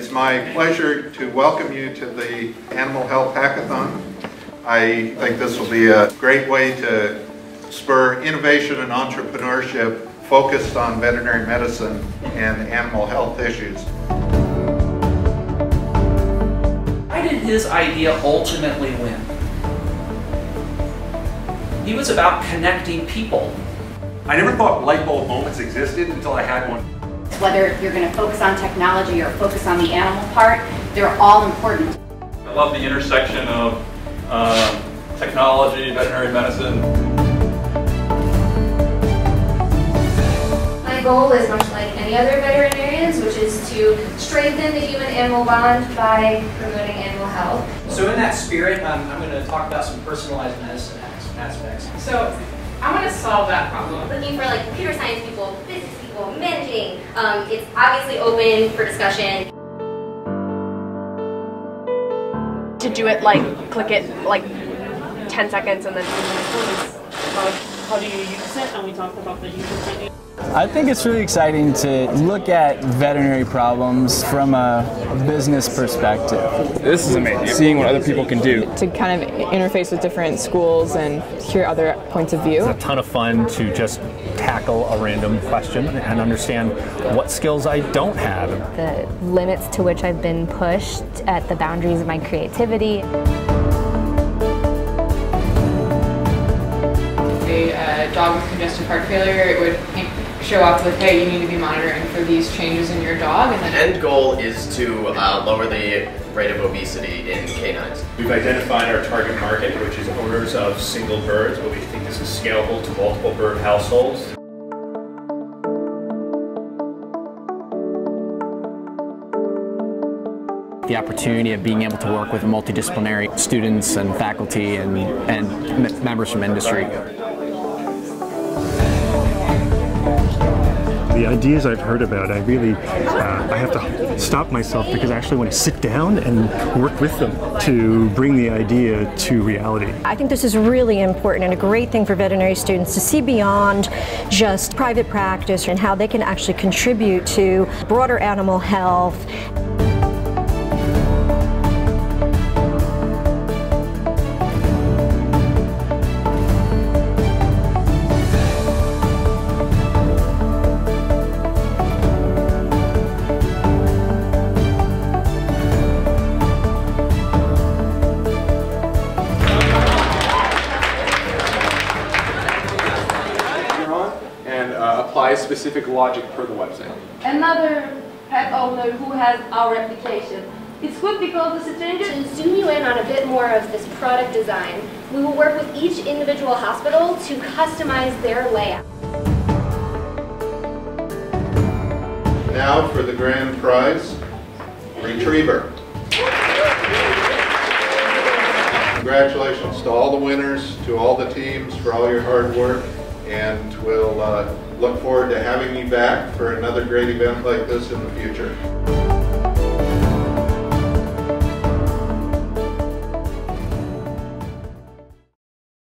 It's my pleasure to welcome you to the Animal Health Hackathon. I think this will be a great way to spur innovation and entrepreneurship focused on veterinary medicine and animal health issues. Why did his idea ultimately win? He was about connecting people. I never thought light bulb moments existed until I had one. Whether you're going to focus on technology or focus on the animal part, they're all important. I love the intersection of um, technology, veterinary medicine. My goal is much like any other veterinarians, which is to strengthen the human-animal bond by promoting animal health. So in that spirit, um, I'm going to talk about some personalized medicine aspects. So I want to solve that problem. Looking for like computer science people, business people, managing. Um, it's obviously open for discussion. To do it like, click it like 10 seconds and then how, how do you use it? And we talked about the user I think it's really exciting to look at veterinary problems from a business perspective. This is amazing, seeing what other people can do. To kind of interface with different schools and hear other points of view. It's a ton of fun to just tackle a random question and understand what skills I don't have. The limits to which I've been pushed at the boundaries of my creativity. A uh, dog with congestive heart failure, it would show up with, hey, you need to be monitoring for these changes in your dog. And then end goal is to uh, lower the rate of obesity in canines. We've identified our target market, which is owners of single birds, but we think this is scalable to multiple bird households. the opportunity of being able to work with multidisciplinary students and faculty and, and members from industry. The ideas I've heard about, I really, uh, I have to stop myself because I actually want to sit down and work with them to bring the idea to reality. I think this is really important and a great thing for veterinary students to see beyond just private practice and how they can actually contribute to broader animal health. Specific logic per the website. Another pet owner who has our reputation. It's good because the stranger... To zoom you in on a bit more of this product design, we will work with each individual hospital to customize their layout. Now for the grand prize, Retriever. Congratulations to all the winners, to all the teams for all your hard work, and we'll uh, look forward to having you back for another great event like this in the future.